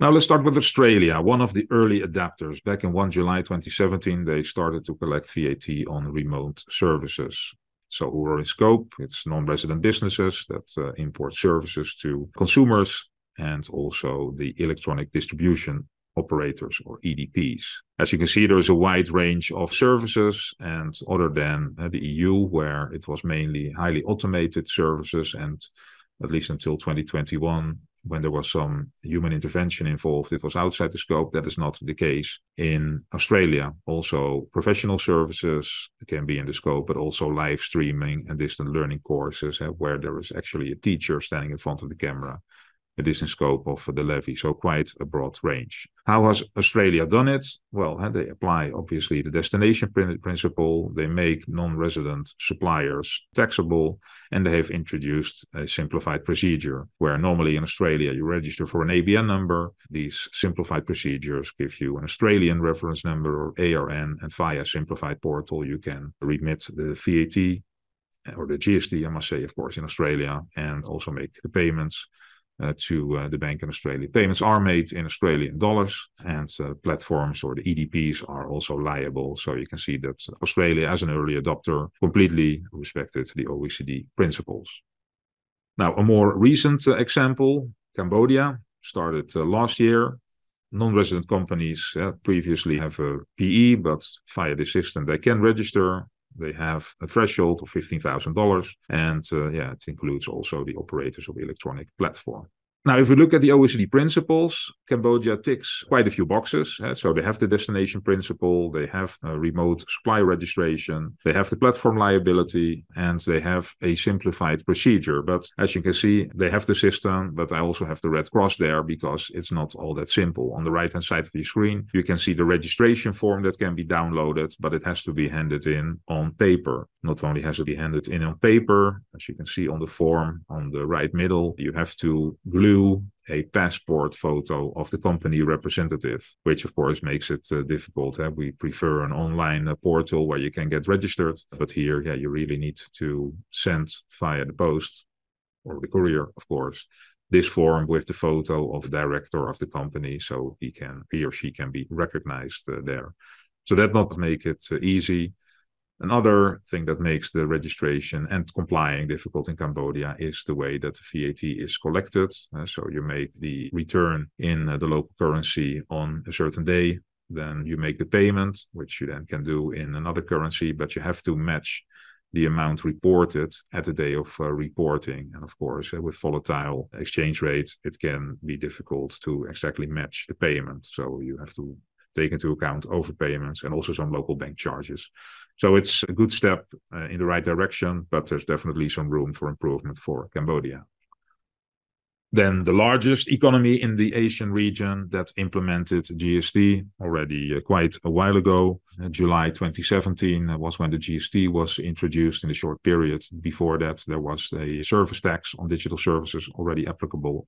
Now let's start with Australia, one of the early adapters. Back in 1 July 2017, they started to collect VAT on remote services. So who are in scope? It's non-resident businesses that uh, import services to consumers and also the electronic distribution operators or EDPs. As you can see, there is a wide range of services, and other than uh, the EU, where it was mainly highly automated services, and at least until 2021, when there was some human intervention involved, it was outside the scope. That is not the case in Australia. Also, professional services can be in the scope, but also live streaming and distant learning courses, uh, where there is actually a teacher standing in front of the camera it is in scope of the levy, so quite a broad range. How has Australia done it? Well, eh, they apply obviously the destination principle, they make non resident suppliers taxable, and they have introduced a simplified procedure where normally in Australia you register for an ABN number. These simplified procedures give you an Australian reference number or ARN, and via simplified portal you can remit the VAT or the GST, I must say, of course, in Australia, and also make the payments uh, to uh, the bank in Australia. Payments are made in Australian dollars, and uh, platforms or the EDPs are also liable. So you can see that Australia, as an early adopter, completely respected the OECD principles. Now, a more recent example Cambodia started last year. Non resident companies previously have a PE, but via the system they can register they have a threshold of $15,000. And uh, yeah, it includes also the operators of the electronic platform. Now, if we look at the OECD principles, Cambodia ticks quite a few boxes. Eh? So they have the destination principle, they have remote supply registration, they have the platform liability, and they have a simplified procedure. But as you can see, they have the system, but I also have the red cross there because it's not all that simple. On the right hand side of the screen, you can see the registration form that can be downloaded, but it has to be handed in on paper. Not only has to be handed in on paper, as you can see on the form on the right middle, you have to glue a passport photo of the company representative, which of course makes it uh, difficult. Eh? We prefer an online uh, portal where you can get registered, but here, yeah, you really need to send via the post or the courier, of course, this form with the photo of the director of the company, so he can, he or she can be recognized uh, there. So that not make it uh, easy. Another thing that makes the registration and complying difficult in Cambodia is the way that the VAT is collected. Uh, so you make the return in uh, the local currency on a certain day, then you make the payment, which you then can do in another currency, but you have to match the amount reported at the day of uh, reporting. And of course, uh, with volatile exchange rates, it can be difficult to exactly match the payment. So you have to take into account overpayments and also some local bank charges. So it's a good step uh, in the right direction, but there's definitely some room for improvement for Cambodia. Then the largest economy in the Asian region that implemented GST already uh, quite a while ago. Uh, July 2017 was when the GST was introduced in a short period. Before that, there was a service tax on digital services already applicable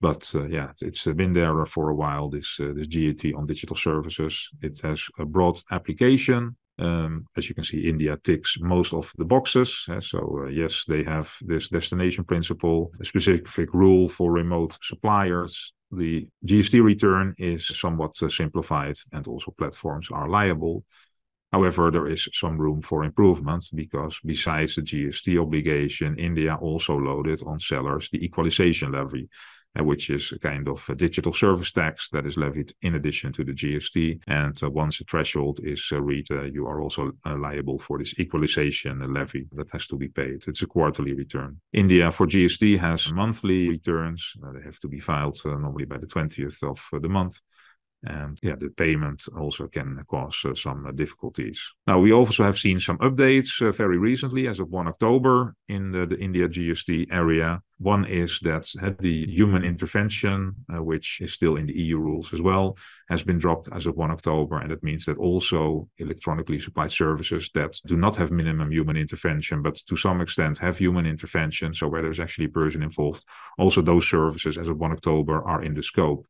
but uh, yeah, it's been there for a while. This uh, this GST on digital services. It has a broad application. Um, as you can see, India ticks most of the boxes. Uh, so yes, they have this destination principle, a specific rule for remote suppliers. The GST return is somewhat simplified, and also platforms are liable. However, there is some room for improvement because besides the GST obligation, India also loaded on sellers the equalization levy, uh, which is a kind of a digital service tax that is levied in addition to the GST. And uh, once the threshold is uh, reached, uh, you are also uh, liable for this equalization levy that has to be paid. It's a quarterly return. India for GST has monthly returns. Uh, they have to be filed normally by the 20th of the month. And yeah, the payment also can cause uh, some uh, difficulties. Now, we also have seen some updates uh, very recently, as of 1 October, in the, the India GST area. One is that the human intervention, uh, which is still in the EU rules as well, has been dropped as of 1 October. And that means that also electronically supplied services that do not have minimum human intervention, but to some extent have human intervention, so where there's actually a person involved, also those services as of 1 October are in the scope.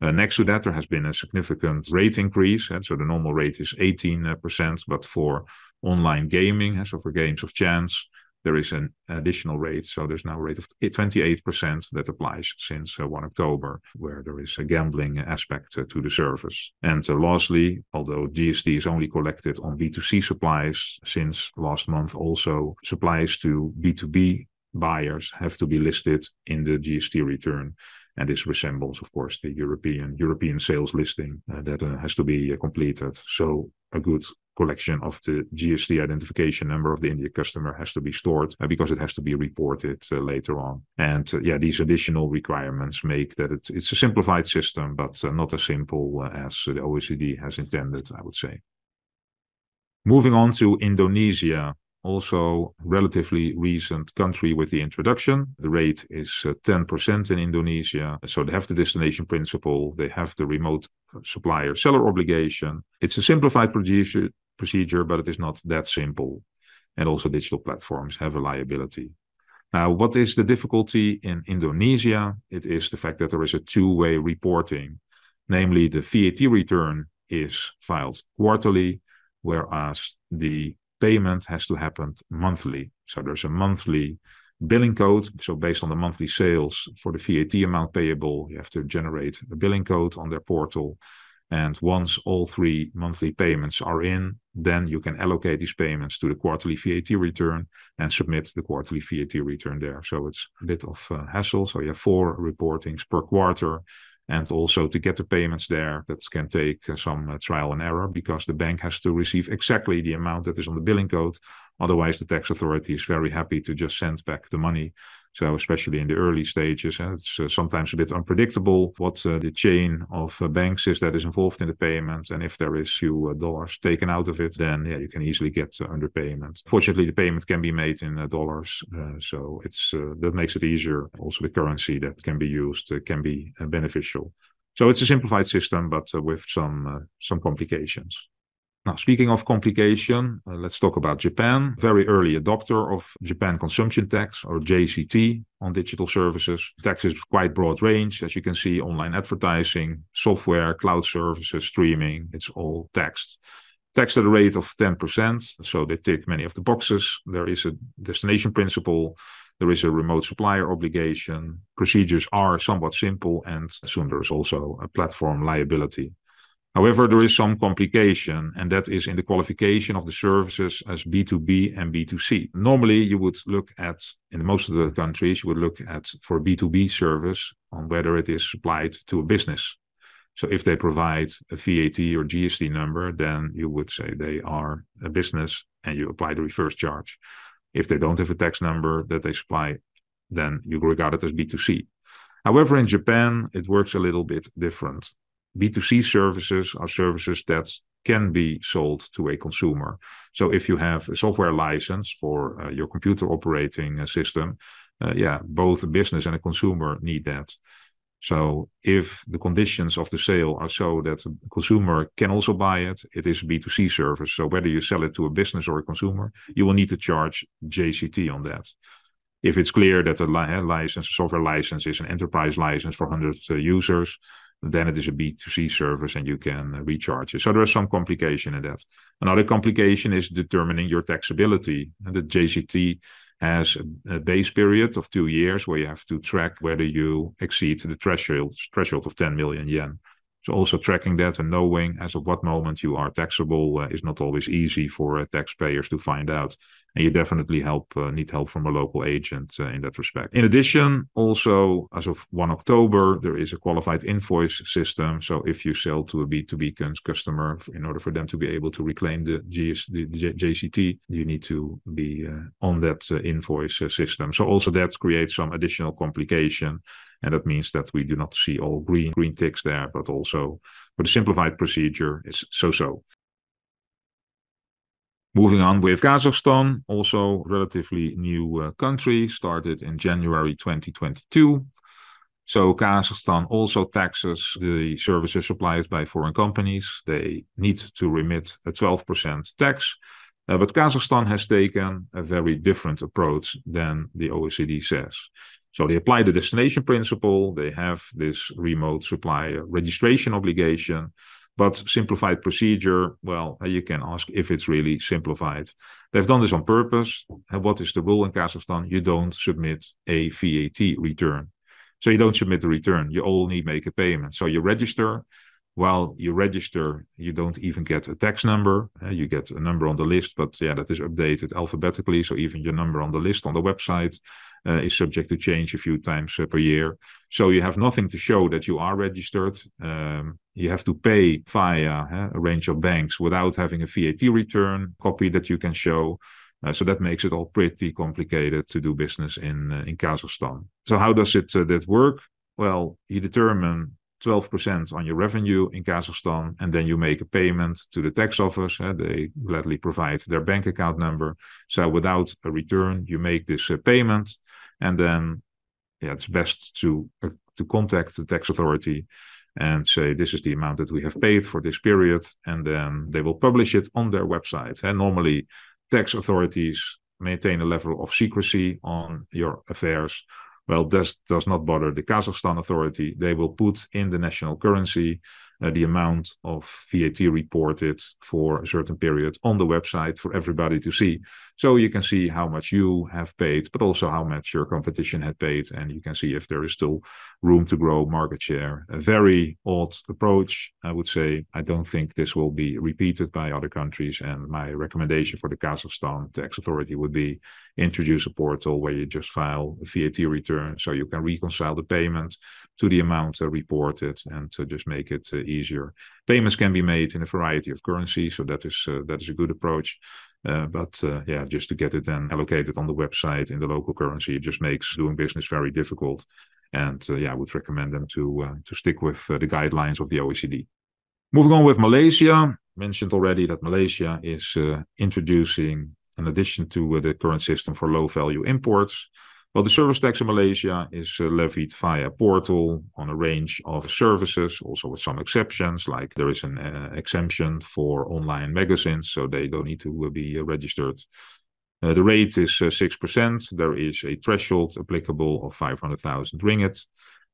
Uh, next to that, there has been a significant rate increase. And so the normal rate is 18%, but for online gaming, so for games of chance, there is an additional rate. So there's now a rate of 28% that applies since uh, 1 October, where there is a gambling aspect uh, to the service. And uh, lastly, although GST is only collected on B2C supplies, since last month also supplies to B2B buyers have to be listed in the GST return. And this resembles, of course, the European European sales listing uh, that uh, has to be uh, completed. So a good collection of the GST identification number of the India customer has to be stored uh, because it has to be reported uh, later on. And uh, yeah, these additional requirements make that it's, it's a simplified system, but not as simple as the OECD has intended, I would say. Moving on to Indonesia, also relatively recent country with the introduction. The rate is uh, 10% in Indonesia. So they have the destination principle, they have the remote supplier seller obligation. It's a simplified procedure, procedure, but it is not that simple. And also digital platforms have a liability. Now, what is the difficulty in Indonesia? It is the fact that there is a two-way reporting. Namely, the VAT return is filed quarterly, whereas the payment has to happen monthly. So there's a monthly billing code. So based on the monthly sales for the VAT amount payable, you have to generate a billing code on their portal. And once all three monthly payments are in, then you can allocate these payments to the quarterly VAT return and submit the quarterly VAT return there. So it's a bit of uh, hassle. So you have four reportings per quarter and also to get the payments there that can take uh, some uh, trial and error because the bank has to receive exactly the amount that is on the billing code. Otherwise the tax authority is very happy to just send back the money so especially in the early stages, uh, it's uh, sometimes a bit unpredictable what uh, the chain of uh, banks is that is involved in the payment. And if there is few uh, dollars taken out of it, then yeah, you can easily get uh, underpayment. Fortunately, the payment can be made in dollars, so it's that makes it easier. Also, the currency that can be used can be beneficial. So it's a simplified system, but with some some complications. Now, speaking of complication, uh, let's talk about Japan. Very early adopter of Japan consumption tax or JCT on digital services. Tax is quite broad range, as you can see, online advertising, software, cloud services, streaming, it's all taxed. Taxed at a rate of 10%, so they tick many of the boxes. There is a destination principle, there is a remote supplier obligation. Procedures are somewhat simple, and soon there is also a platform liability. However, there is some complication, and that is in the qualification of the services as B2B and B2C. Normally, you would look at, in most of the countries, you would look at for B2B service on whether it is supplied to a business. So if they provide a VAT or GST number, then you would say they are a business and you apply the reverse charge. If they don't have a tax number that they supply, then you regard it as B2C. However, in Japan, it works a little bit different. B2C services are services that can be sold to a consumer. So if you have a software license for uh, your computer operating uh, system, uh, yeah, both a business and a consumer need that. So if the conditions of the sale are so that the consumer can also buy it, it is a B2C service. So whether you sell it to a business or a consumer, you will need to charge JCT on that. If it's clear that a li- license, software license is an enterprise license for 100 uh, users, then it is a B2C service and you can uh, recharge it. So there is some complication in that. Another complication is determining your taxability. And the JCT has a, a, base period of two years where you have to track whether you exceed the threshold threshold of 10 million yen. So also tracking that and knowing as of what moment you are taxable uh, is not always easy for uh, taxpayers to find out. And you definitely help uh, need help from a local agent uh, in that respect. In addition, also as of 1 October, there is a qualified invoice system. So if you sell to a B2B customer, in order for them to be able to reclaim the, GS, the JCT, you need to be uh, on that uh, invoice system. So also that creates some additional complication and that means that we do not see all green, green ticks there, but also for the simplified procedure, it's so-so. Moving on with Kazakhstan, also relatively new uh, country, started in January 2022. So Kazakhstan also taxes the services supplied by foreign companies. They need to remit a 12% tax. Uh, but Kazakhstan has taken a very different approach than the OECD says. So they apply the destination principle. They have this remote supplier registration obligation. But simplified procedure, well, uh, you can ask if it's really simplified. They've done this on purpose. And what is the rule in Kazakhstan? You don't submit a VAT return. So you don't submit the return. You only make a payment. So you register. While you register, you don't even get a tax number. Uh, you get a number on the list, but yeah, that is updated alphabetically. So even your number on the list on the website uh, is subject to change a few times uh, per year. So you have nothing to show that you are registered. Um, you have to pay via a range of banks without having a VAT return copy that you can show. Uh, so that makes it all pretty complicated to do business in uh, in Kazakhstan. So how does it uh, that work? Well, you determine 12% on your revenue in Kazakhstan, and then you make a payment to the tax office. Uh, they gladly provide their bank account number. So without a return, you make this uh, payment, and then yeah, it's best to uh, to contact the tax authority and say this is the amount that we have paid for this period, and then they will publish it on their website. And normally, tax authorities maintain a level of secrecy on your affairs well, this does not bother the Kazakhstan authority. They will put in the national currency uh, the amount of VAT reported for a certain period on the website for everybody to see. So you can see how much you have paid, but also how much your competition had paid. And you can see if there is still room to grow market share. A very odd approach, I would say. I don't think this will be repeated by other countries. And my recommendation for the Kazakhstan tax authority would be introduce a portal where you just file a VAT return so you can reconcile the payment to the amount uh, reported and to just make it uh, easier. Payments can be made in a variety of currencies, so that is uh, that is a good approach. Uh, but uh, yeah, just to get it then allocated on the website in the local currency, it just makes doing business very difficult. And yeah, I would recommend them to to stick with the guidelines of the OECD. Moving on with Malaysia, mentioned already that Malaysia is introducing an addition to the current system for low value imports well, the service tax in Malaysia is uh, levied via portal on a range of services, also with some exceptions, like there is an uh, exemption for online magazines, so they don't need to uh, be registered. The rate is 6%. There is a threshold applicable of 500,000 ringgit.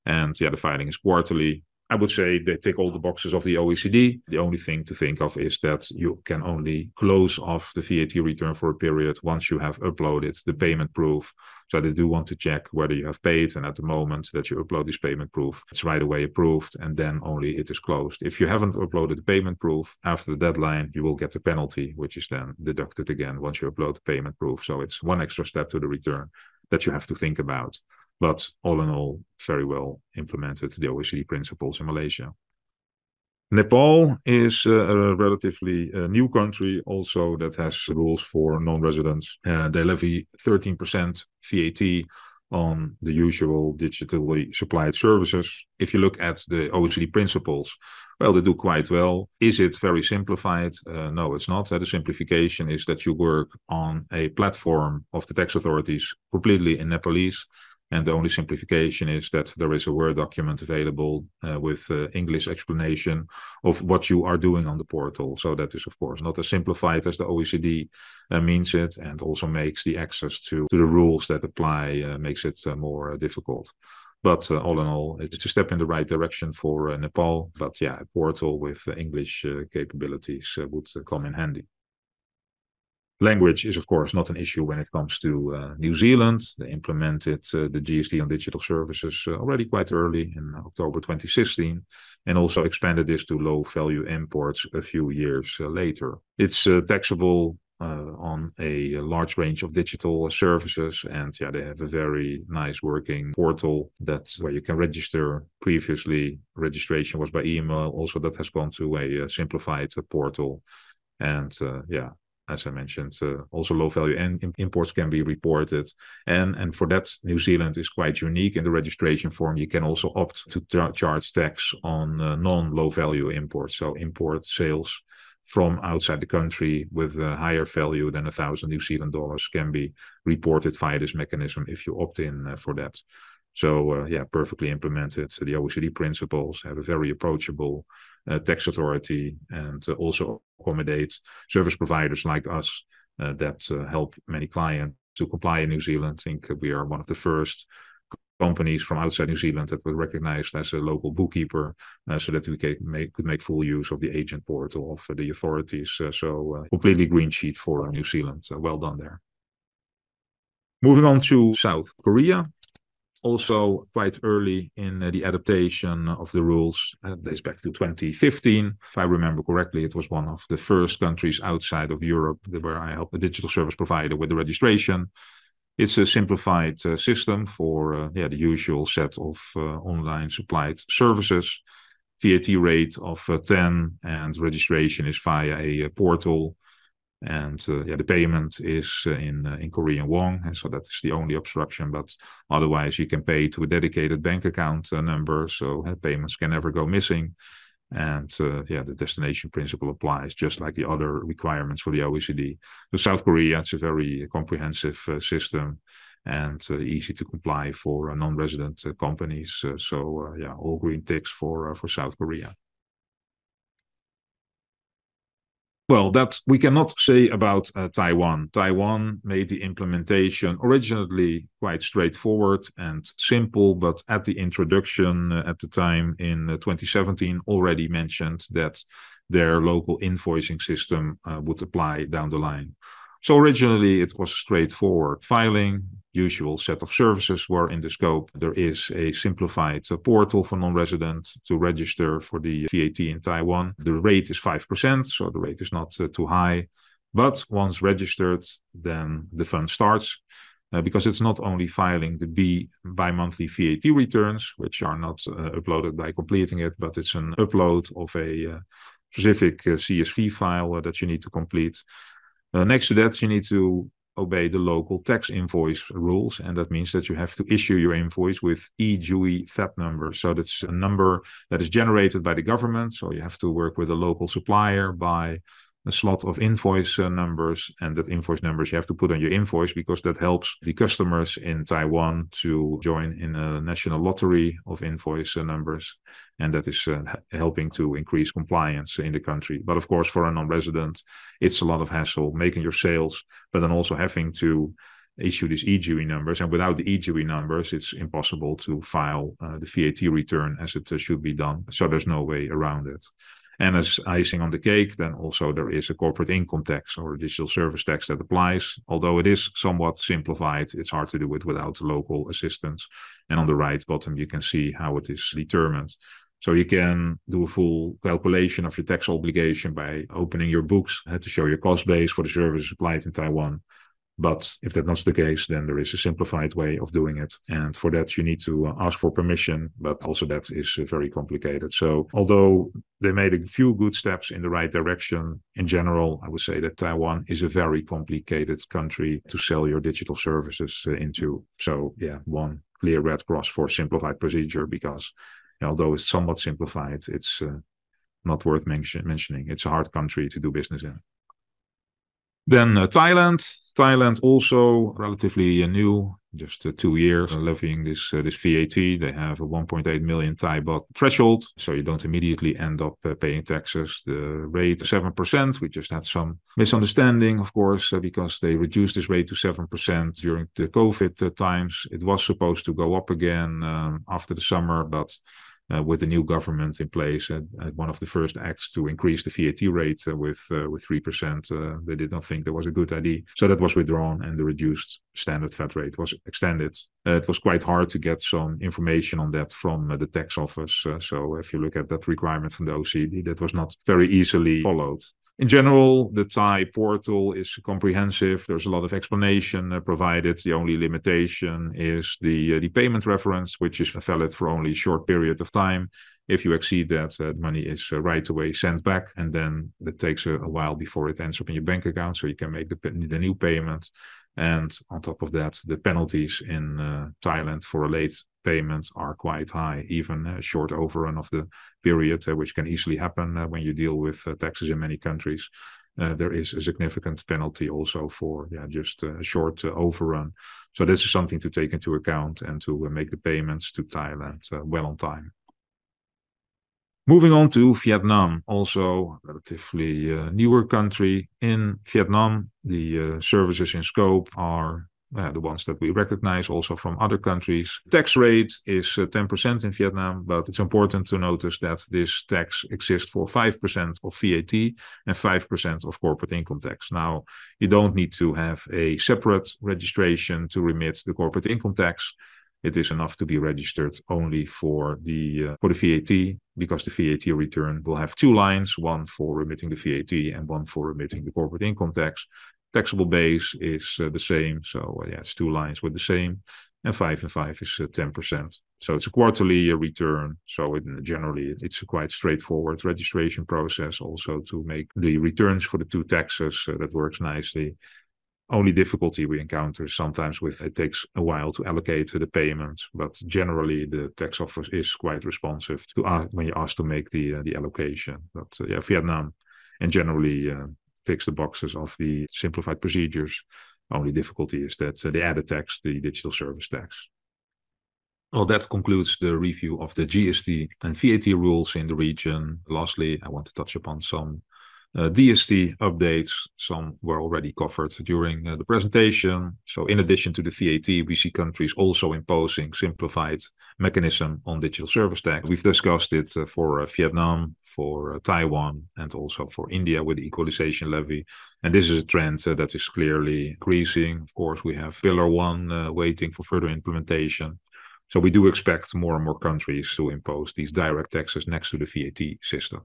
And yeah, the filing is quarterly. I would say they tick all the boxes of the OECD. The only thing to think of is that you can only close off the VAT return for a period once you have uploaded the payment proof. So they do want to check whether you have paid. And at the moment that you upload this payment proof, it's right away approved and then only it is closed. If you haven't uploaded the payment proof after the deadline, you will get a penalty, which is then deducted again once you upload the payment proof. So it's one extra step to the return that you have to think about. But all in all, very well implemented the OECD principles in Malaysia. Nepal is uh, a relatively uh, new country also that has rules for non-residents. Uh, they levy 13% VAT on the usual digitally supplied services. If you look at the OECD principles, well, they do quite well. Is it very simplified? Uh, no, it's not. Uh, the simplification is that you work on a platform of the tax authorities completely in Nepalese and the only simplification is that there is a Word document available uh, with uh, English explanation of what you are doing on the portal. So that is, of course, not as simplified as the OECD uh, means it, and also makes the access to, to the rules that apply uh, makes it uh, more uh, difficult. But all in all, it's a step in the right direction for Nepal. But yeah, a portal with English capabilities would come in handy. Language is, of course, not an issue when it comes to uh, New Zealand. They implemented uh, the GST on digital services uh, already quite early in October 2016 and also expanded this to low value imports a few years uh, later. It's uh, taxable uh, on a large range of digital services. And yeah, they have a very nice working portal that's where you can register. Previously, registration was by email. Also, that has gone to a, simplified portal. And uh, yeah, as I mentioned, uh, also low value and imports can be reported. And, and for that, New Zealand is quite unique in the registration form. You can also opt to tra- charge tax on uh, non low value imports. So import sales from outside the country with a higher value than a thousand New Zealand dollars can be reported via this mechanism if you opt in uh, for that. So uh, yeah, perfectly implemented. So the OECD principles have a very approachable uh, tax authority and uh, also accommodate service providers like us uh, that uh, help many clients to comply in New Zealand. I think we are one of the first companies from outside New Zealand that were recognized as a local bookkeeper uh, so that we could make, could make full use of the agent portal of the authorities. So completely green sheet for New Zealand. well done there. Moving on to South Korea also quite early in uh, the adaptation of the rules. Uh, dates back to 2015. If I remember correctly, it was one of the first countries outside of Europe where I helped a digital service provider with the registration. It's a simplified uh, system for uh, yeah, the usual set of uh, online supplied services. VAT rate of uh, 10 and registration is via a portal and uh, yeah, the payment is uh, in uh, in Korean won, and so that is the only obstruction. But otherwise, you can pay to a dedicated bank account number, so payments can never go missing. And uh, yeah, the destination principle applies just like the other requirements for the OECD. So South Korea, it's a very comprehensive uh, system and uh, easy to comply for non-resident companies. so yeah, all green ticks for for South Korea. Well, that we cannot say about uh, Taiwan. Taiwan made the implementation originally quite straightforward and simple, but at the introduction uh, at the time in uh, 2017 already mentioned that their local invoicing system uh, would apply down the line. So originally it was straightforward filing, usual set of services were in the scope. There is a simplified uh, portal for non-residents to register for the VAT in Taiwan. The rate is 5%, so the rate is not uh, too high. But once registered, then the fun starts. Uh, because it's not only filing the B bi-monthly VAT returns, which are not uh, uploaded by completing it, but it's an upload of a uh, specific uh, CSV file that you need to complete. Uh, next to that, you need to obey the local tax invoice rules, and that means that you have to issue your invoice with e-GUI VAT number. So that's a number that is generated by the government. So you have to work with a local supplier by slot of invoice uh, numbers and that invoice numbers you have to put on your invoice because that helps the customers in Taiwan to join in a national lottery of invoice uh, numbers and that is uh, helping to increase compliance in the country. But of course for a non-resident it's a lot of hassle making your sales but then also having to issue these e-GUI numbers. And without the e-GUI numbers it's impossible to file uh, the VAT return as it uh, should be done. So there's no way around it and as icing on the cake, then also there is a corporate income tax or digital service tax that applies. Although it is somewhat simplified, it's hard to do it without local assistance. And on the right bottom, you can see how it is determined. So you can do a full calculation of your tax obligation by opening your books uh, to show your cost base for the services applied in Taiwan. But if that's not the case, then there is a simplified way of doing it. And for that, you need to uh, ask for permission, but also that is uh, very complicated. So, although they made a few good steps in the right direction, in general, I would say that Taiwan is a very complicated country to sell your digital services uh, into. So, yeah, one clear red cross for simplified procedure because although it's somewhat simplified, it's uh, not worth mention- mentioning. It's a hard country to do business in. Then uh, Thailand. Thailand also relatively uh, new, just uh, two years uh, levying this this VAT. They have a 1.8 million Thai baht threshold, so you don't immediately end up paying taxes. The rate seven percent. We just had some misunderstanding, of course, because they reduced this rate to seven percent during the COVID times. It was supposed to go up again um, after the summer, but with the new government in place, uh, one of the first acts to increase the VAT rate uh, with uh, with three percent. Uh, they did not think that was a good idea, so that was withdrawn, and the reduced standard VAT rate was extended. Uh, it was quite hard to get some information on that from the tax office. so if you look at that requirement from the OECD, that was not very easily followed. In general, the Thai portal is comprehensive. There's a lot of explanation uh, provided. The only limitation is the uh, the payment reference, which is valid for only a short period of time. If you exceed that, uh, money is right away sent back, and then it takes a, a, while before it ends up in your bank account, so you can make the the new payment. And on top of that, the penalties in uh, Thailand for a late payments are quite high, even a short overrun of the period, uh, which can easily happen uh, when you deal with uh, taxes in many countries. Uh, there is a significant penalty also for yeah, just a short uh, overrun. So this is something to take into account and to uh, make the payments to Thailand well on time. Moving on to Vietnam, also relatively newer country. In Vietnam, the services in scope are uh, the ones that we recognize also from other countries. Tax rate is uh, 10% in Vietnam, but it's important to notice that this tax exists for 5% of VAT and 5% of corporate income tax. Now, you don't need to have a separate registration to remit the corporate income tax. It is enough to be registered only for the uh, for the VAT because the VAT return will have two lines, one for remitting the VAT and one for remitting the corporate income tax taxable base is uh, the same. So uh, yeah, it's two lines with the same, and five and five is uh, ten percent. So it's a quarterly return. So it, generally, it's a quite straightforward registration process. Also to make the returns for the two taxes that works nicely. Only difficulty we encounter sometimes with it takes a while to allocate the payment, but generally the tax office is quite responsive to uh, when you ask to make the uh, the allocation. But uh, yeah, Vietnam and generally ticks the boxes of the simplified procedures. Only difficulty is that uh, they added tax, the digital service tax. Well, that concludes the review of the GST and VAT rules in the region. Lastly, I want to touch upon some DST updates. Some were already covered during uh, the presentation. So in addition to the VAT, we see countries also imposing simplified mechanism on digital service tax. We've discussed it uh, for uh, Vietnam, for uh, Taiwan, and also for India with the equalization levy. And this is a trend uh, that is clearly increasing. Of course, we have Pillar 1 waiting for further implementation. So we do expect more and more countries to impose these direct taxes next to the VAT system.